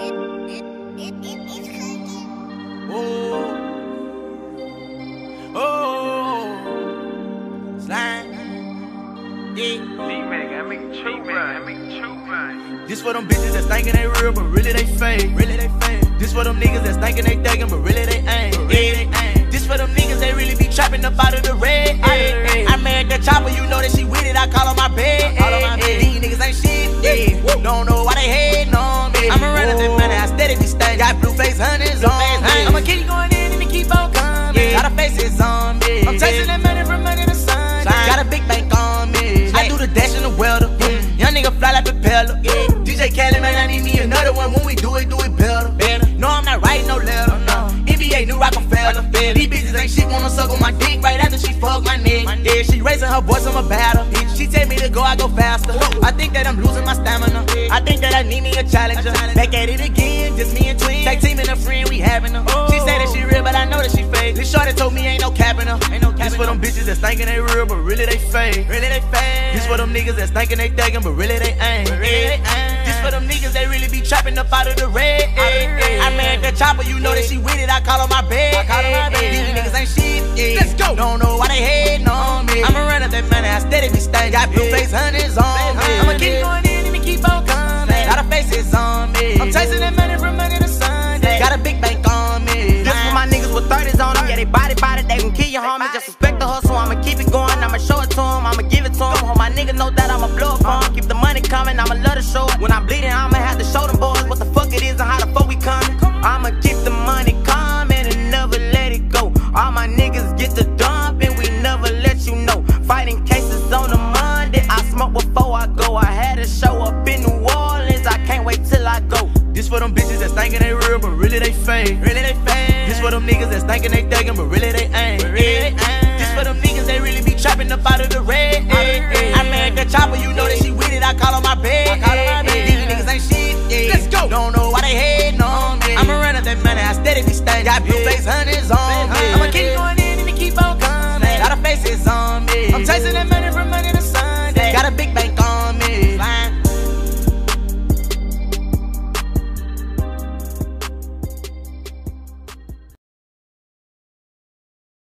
Oh. oh, slime. Yeah. This for them bitches that's thinking they real, but really they fake. Really they fake. This for them niggas that's thinking they thinking, but really they ain't. Yeah. This for the dash in the welder. Young nigga fly like propeller. Yeah. DJ Khaled, man, I need me another one. When we do it, do it better. better. No, I'm not writing no letter. No. NBA new Rockefeller. These bitches ain't shit, wanna suck on my dick right after she fuck my neck. Yeah, she raising her voice, I'm a battle. She tell me to go, I go faster. I think that I'm losing my stamina. I think that I need me a challenger. Back at it again, just me and twin. Tag team and a friend, we having her. She said that she real, but I know that she fake. This shorty told me ain't no capping her. Ain't no that's thinking they real, but really they fake. Really they fake. This for them niggas that's thinking they thinking, but really they ain't. Really they ain't. This for them niggas they really be trapping up out of the red. I married the chopper, you know that she with it. I call on my bed. I call on my bed. These niggas ain't shit. Yeah. Let's go. Don't know why they hating on me. I'ma run up that money, I steady be staying. Got blue face hunters on me. I'ma keep going in and keep on coming. Got a faces on me. I'm chasing that money from under Fighting cases on a Monday, I smoke before I go. I had a show up in New Orleans, I can't wait till I go. This for them bitches that's thinking they real, but really they fake. Really they fake. This for them niggas that's thinking they thinking, but really they ain't. Really they ain't. This for them niggas they really be trapping up out of the red. I married the chopper, you know that she with it. I call on my bed. I call on my bed. These niggas ain't shit. Yeah. Let's go. Don't know why they hating on me. I'ma run up that money, I steady be staying. Got blue face hunters on